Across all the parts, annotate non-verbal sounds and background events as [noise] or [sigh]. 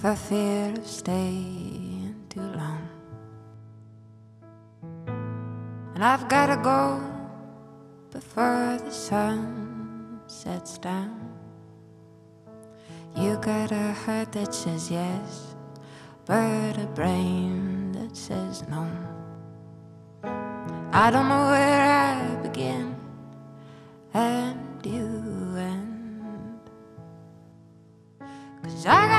For fear of staying too long. And I've gotta go before the sun sets down. You got a heart that says yes, but a brain that says no. I don't know where I begin and you end. Cause I got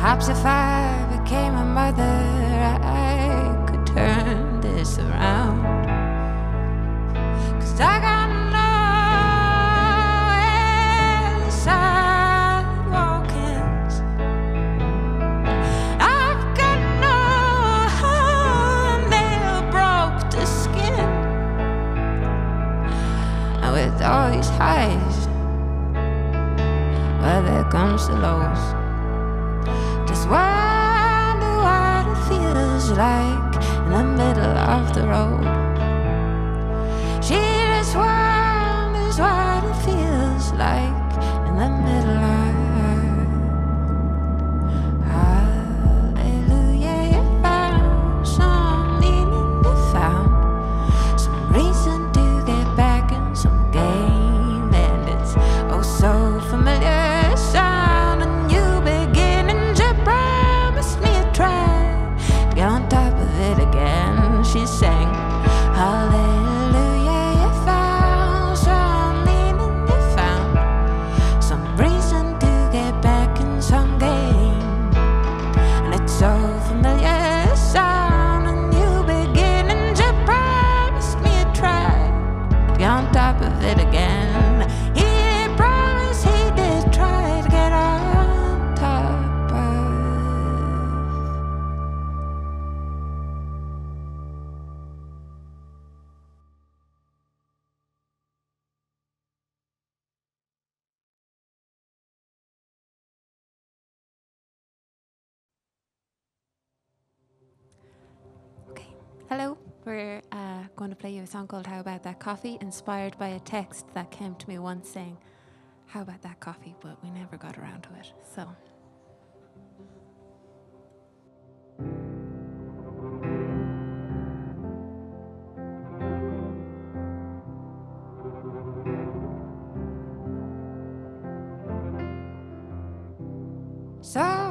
Perhaps if I became a mother, I could turn this around. Cause I got no sidewalk ends. I've got no nail broke the skin. And with all these highs, well, there comes the lows. Like in the middle of the road. She just wonders what it feels like in the middle We're uh, going to play you a song called How About That Coffee, inspired by a text that came to me once saying, How about that coffee? But we never got around to it. So. So,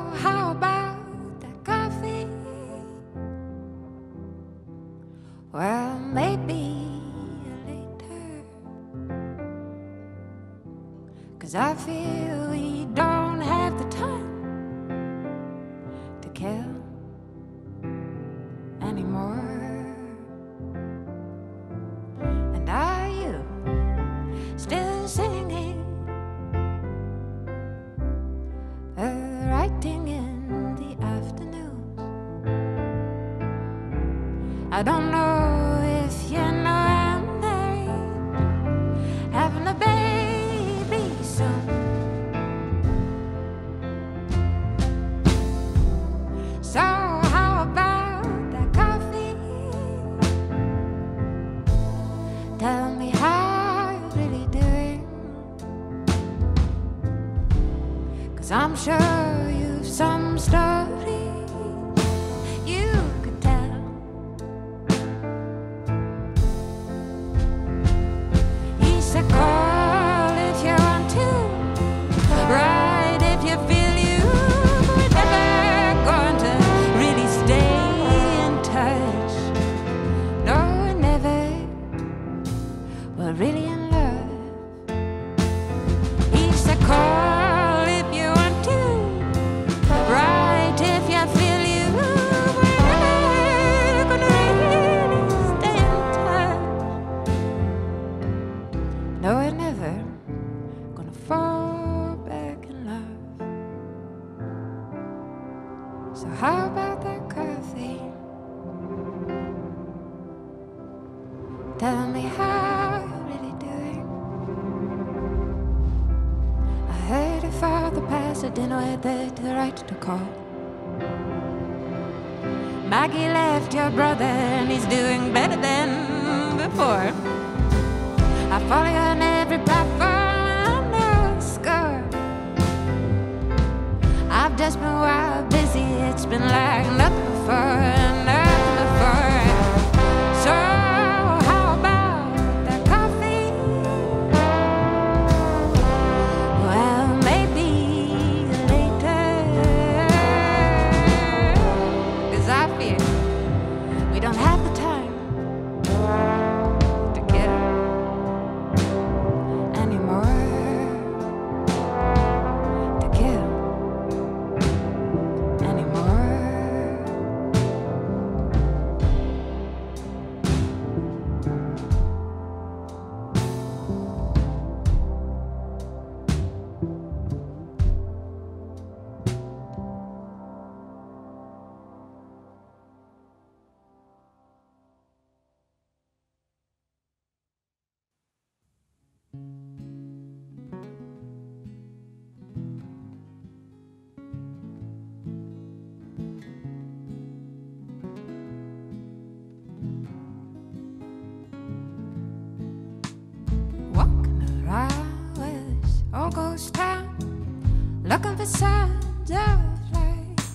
side of life.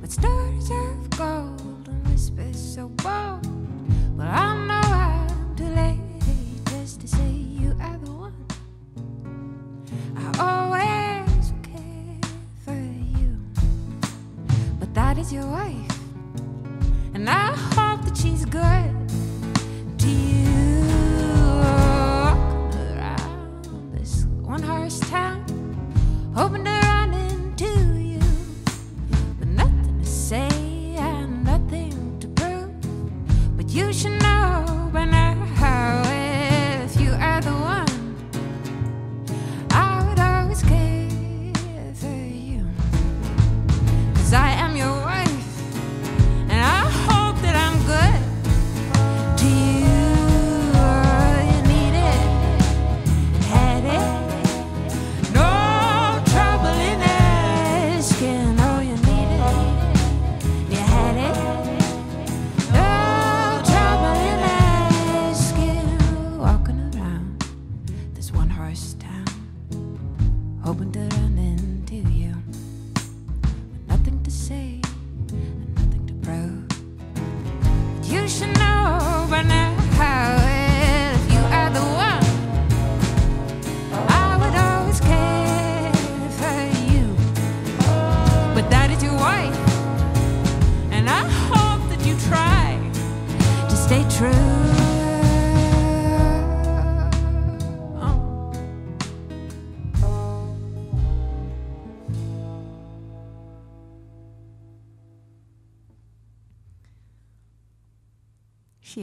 Would start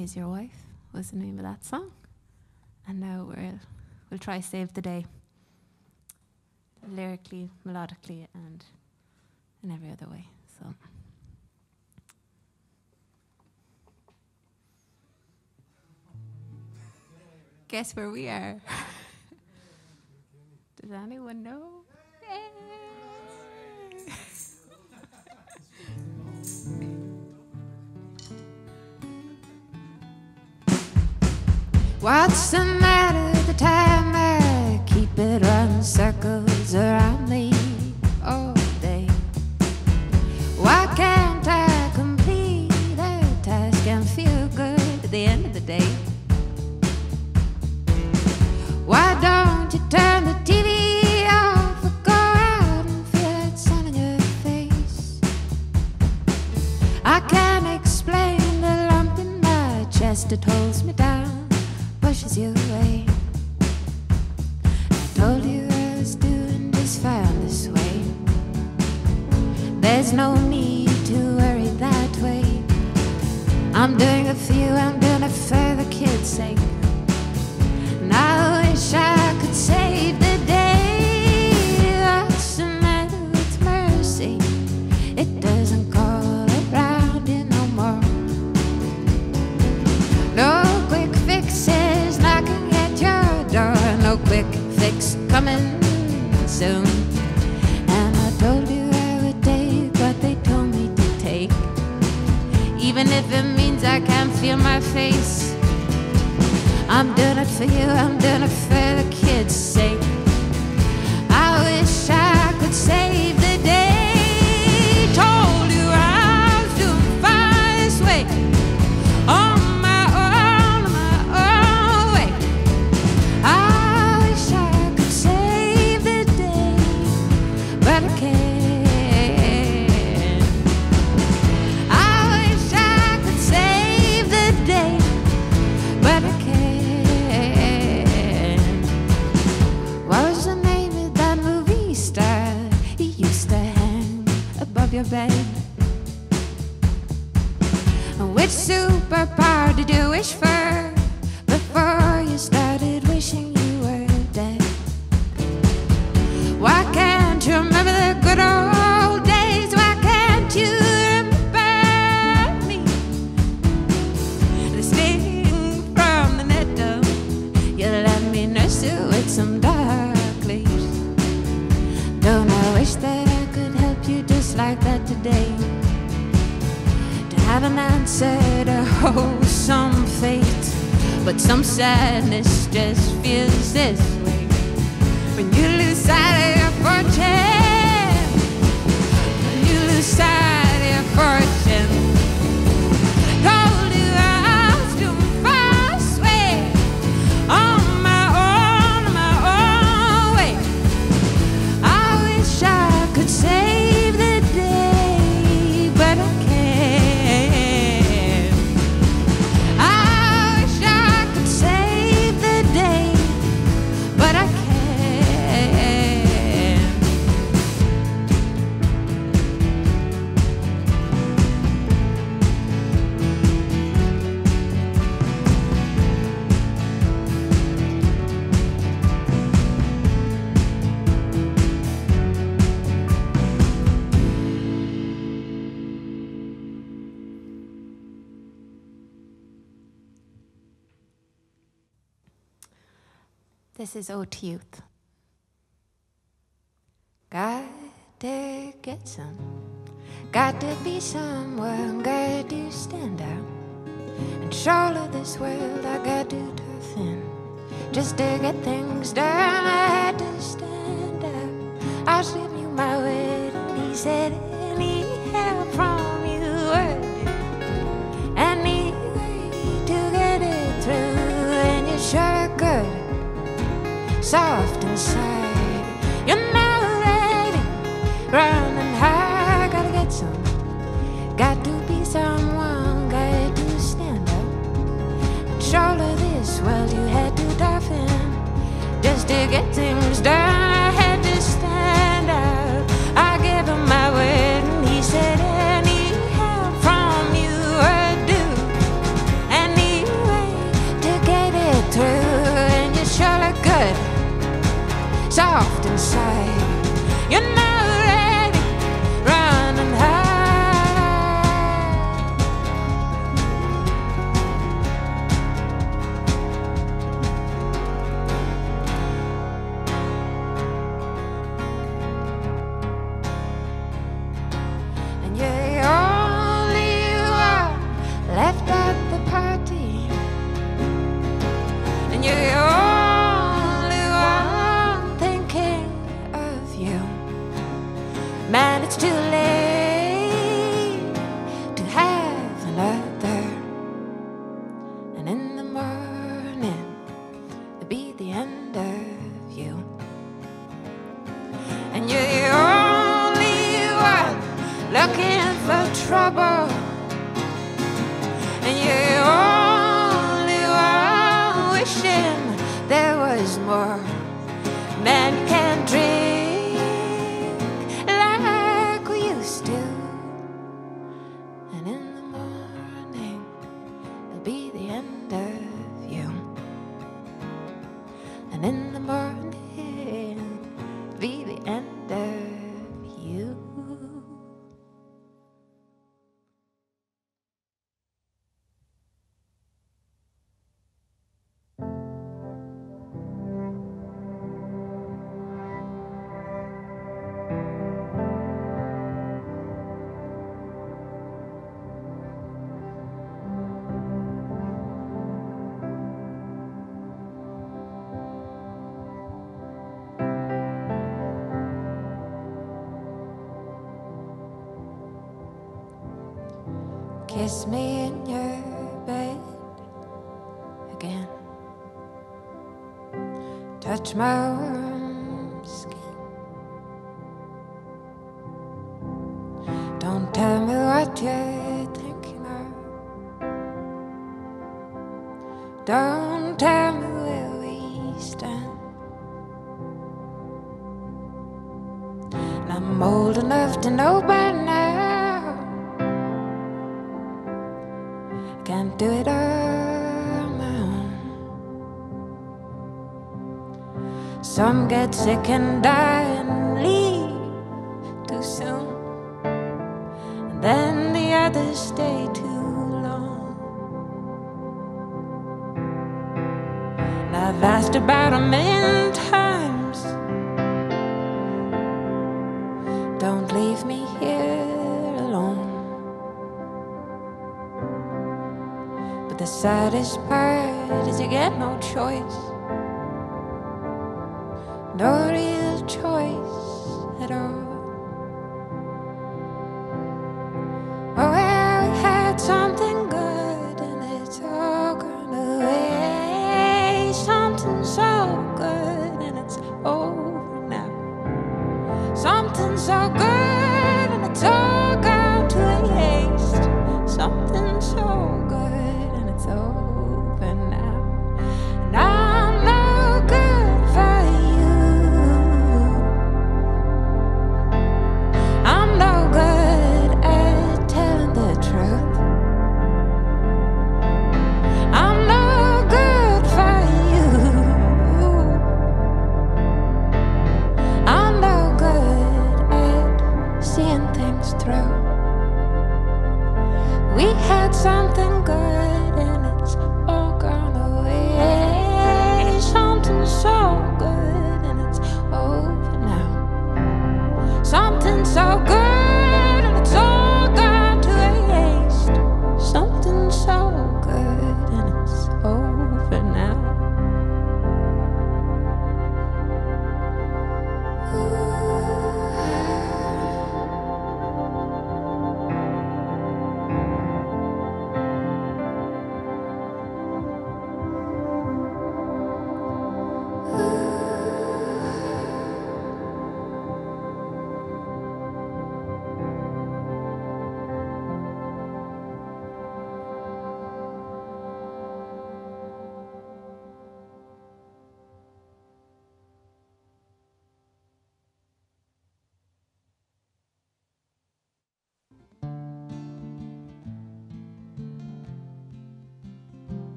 Is your wife was the name of that song. And now we'll, we'll try Save the Day lyrically, melodically, and in every other way. So. Guess where we are? [laughs] Does anyone know? What's the matter the time I keep it running circles around me all day? Why can't I complete a task and feel good at the end of the day? Why don't you turn the TV off or go out and feel that sun in your face? I can't explain the lump in my chest, it holds me you away. I told you I was doing just fine this way. There's no your bed. Which superpower did you wish for Answer to oh, wholesome fate, but some sadness just feels this way when you lose sight of your fortune. When you lose sight of your fortune. This is Oat Youth. Got to get some, got to be someone, got to stand out. And surely this world I got to tough in. Just to get things done, I had to stand out. I'll slipped you my word, and he said, any help soft inside. You're not ready, running high. Gotta get some, got to be someone, got to stand up. And surely this world you had to dive in just to get things kiss me in your bed again. Touch my world. get sick and die and leave too soon. And then the others stay too long. And I've asked about a million times. Don't leave me here alone. But the saddest part is you get no choice know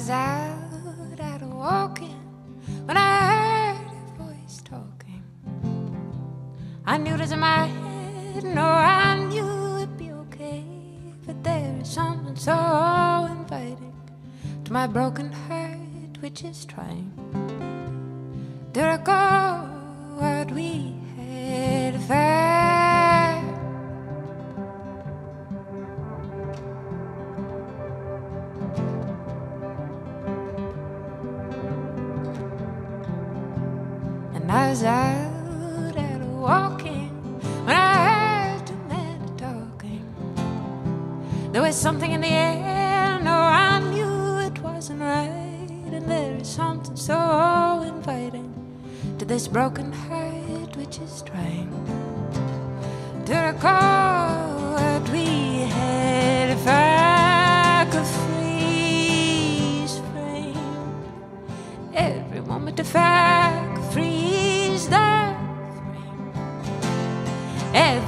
was out at walking when I heard a voice talking. I knew it was in my head, no, I knew it'd be okay. But there is something so inviting to my broken heart, which is trying. There I go.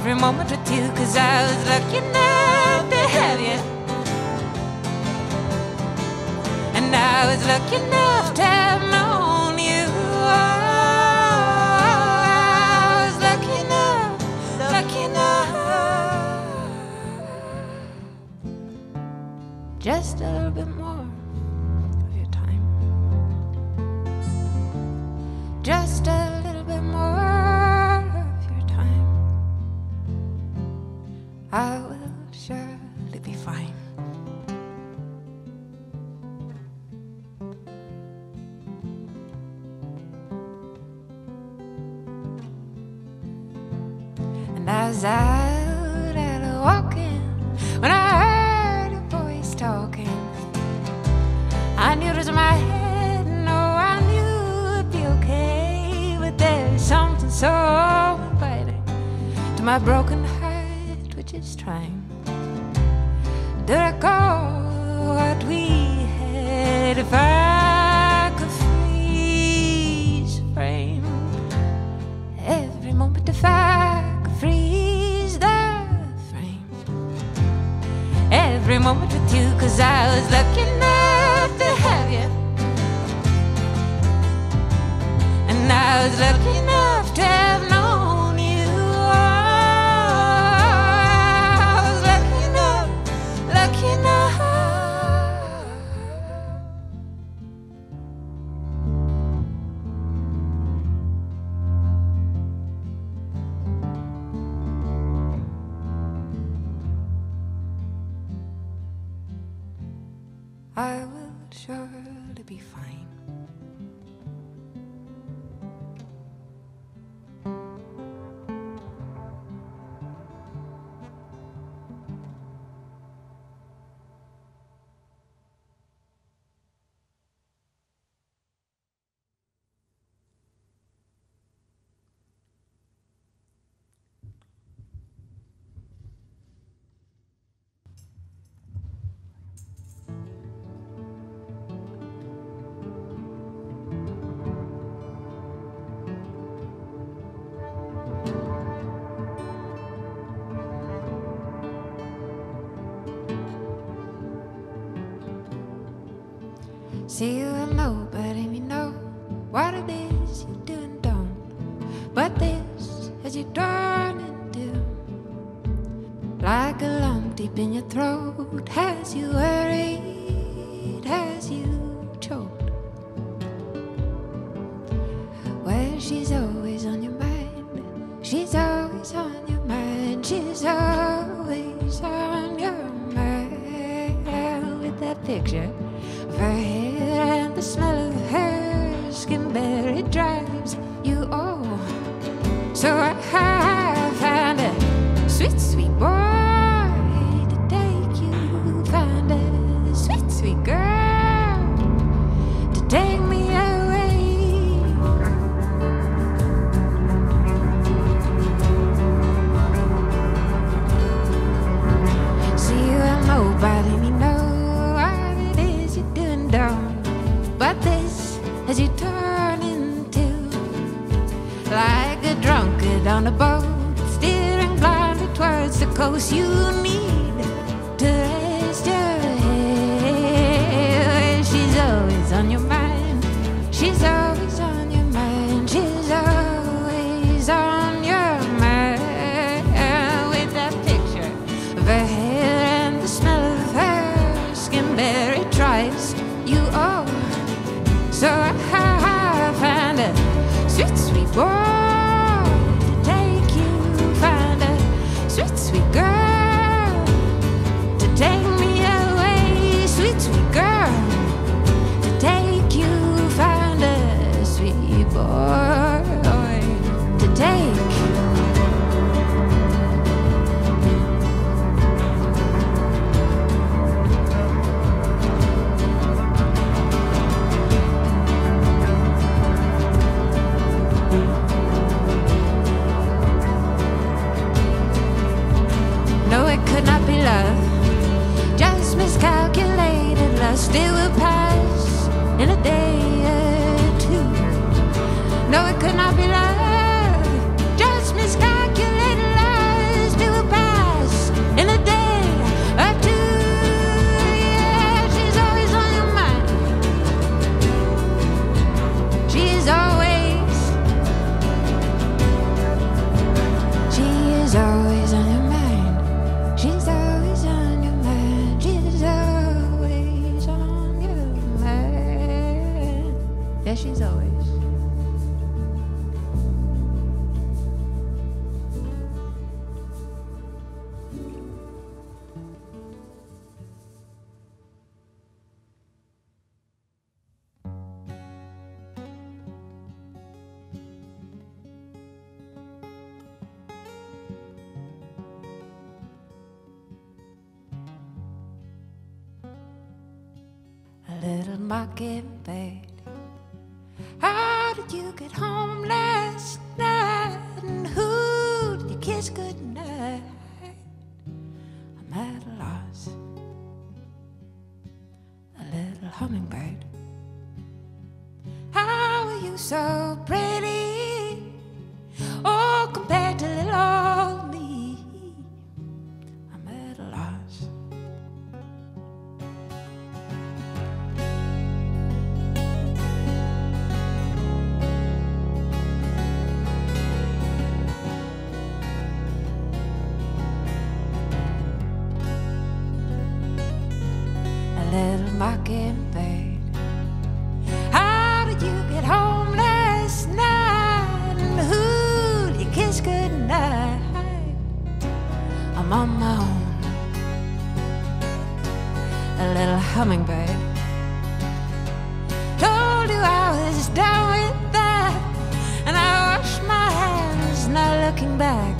every moment with you Cause I was lucky enough to have you And I was lucky enough to have known you. Oh, I was lucky enough, lucky enough Just a little bit much time. To recall what we had if I see you hello, but if you know what it is you do and don't. But this as you turn into like a lump deep in your throat has you unmocking bed. How did you get home last night? And who did you kiss goodnight? little mockingbird. How did you get home last night? And who did you kiss goodnight? I'm on my own, a little hummingbird. Told you I was done with that, and I washed my hands, not looking back,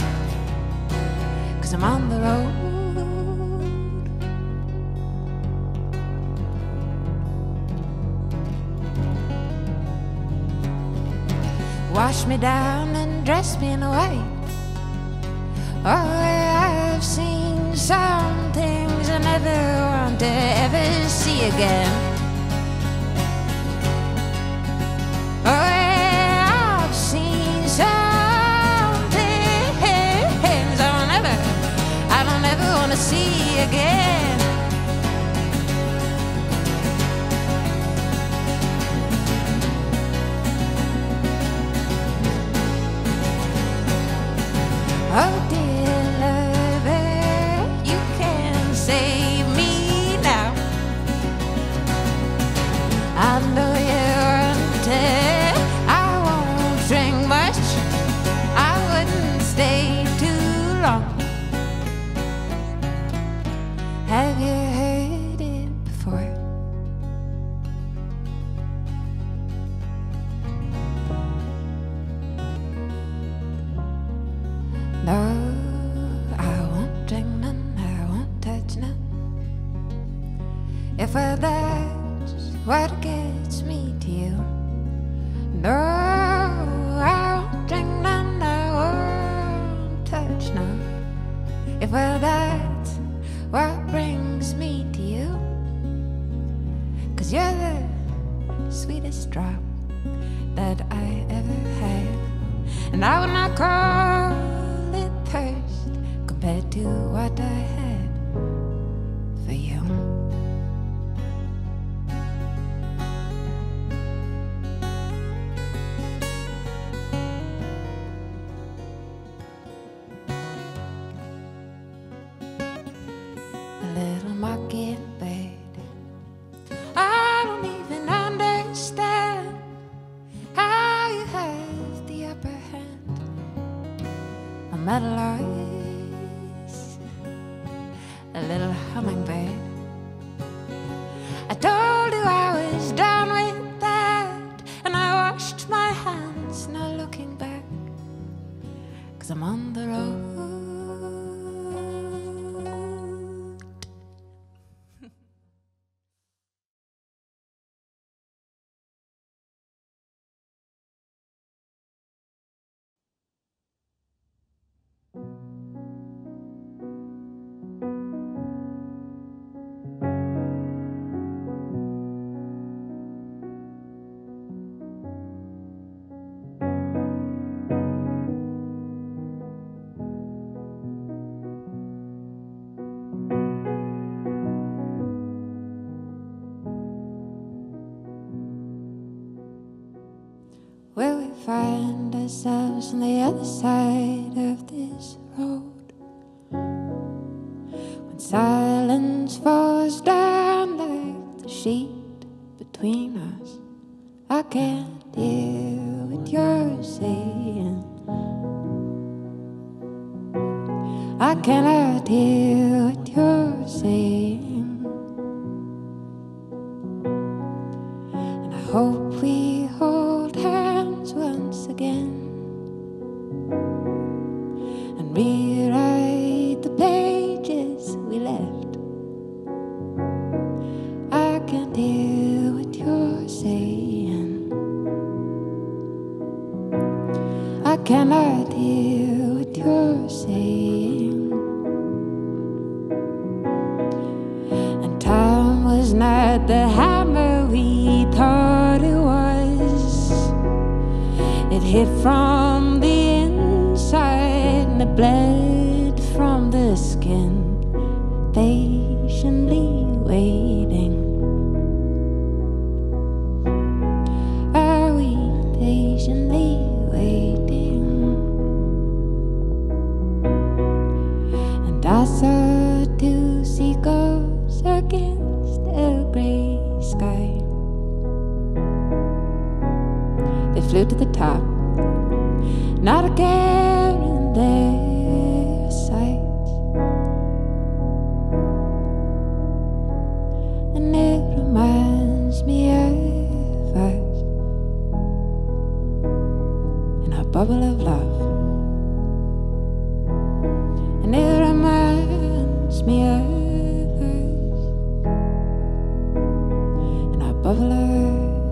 cause I'm on the road. Wash me down and dress me in white. Oh, I've seen some things I never want to ever see again. Oh, I've seen some things I'll never, I don't ever want to see again. I not the hammer we thought it was. It hit from the inside and it bled. heard